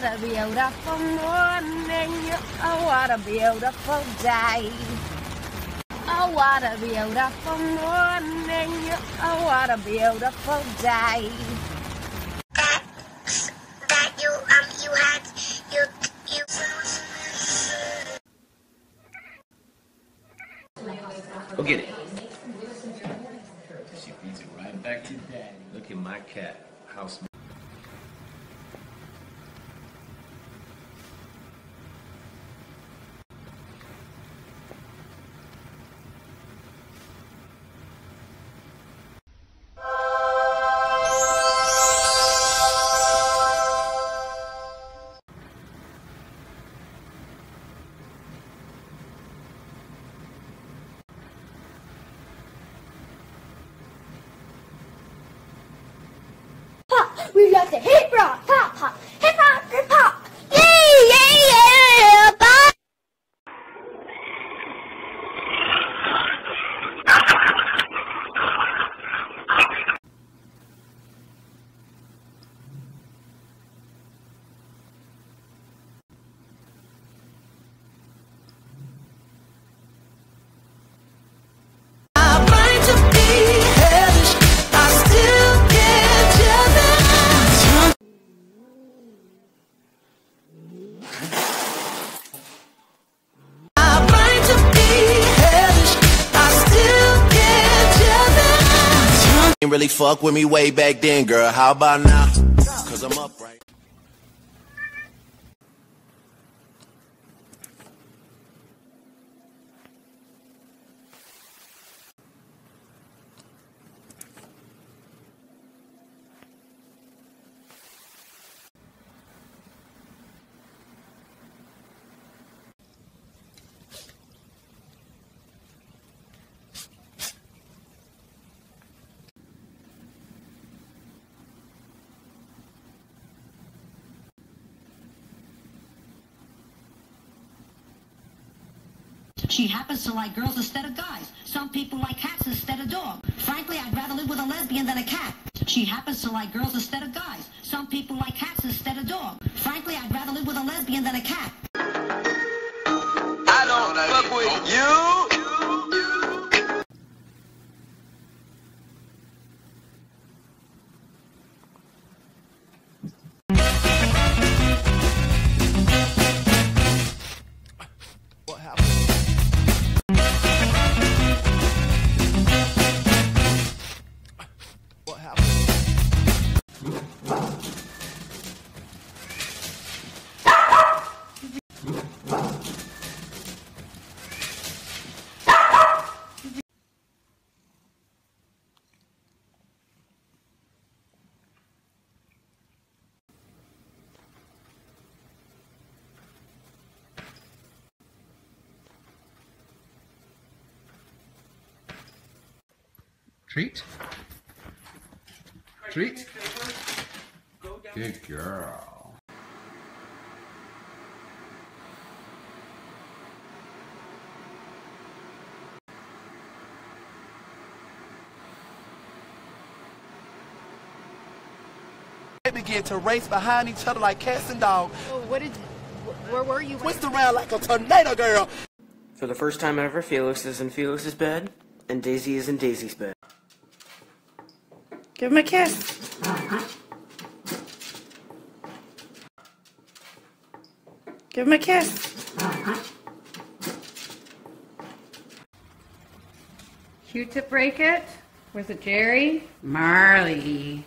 beautiful morning. Oh, what a beautiful day. Oh, what a beautiful morning. Oh, what a beautiful day. that that you um you had you you Go get it. She feeds it right back to daddy. Look at my cat. House. We love to hip hop, really fuck with me way back then, girl. How about now? Cause I'm. She happens to like girls instead of guys. Some people like cats instead of dogs. Frankly, I'd rather live with a lesbian than a cat. She happens to like girls instead of guys. Some people like cats instead of dogs. Frankly, I'd rather live with a lesbian than a cat. I don't fuck with you. Treat. Treat. Good girl. They begin to race behind each other like cats and dogs. Oh, what did, where were you? Twist around like a tornado, girl. For the first time ever, Felix is in Felix's bed, and Daisy is in Daisy's bed. Give him a kiss. Give him a kiss. Q-tip break it? Was it Jerry? Marley.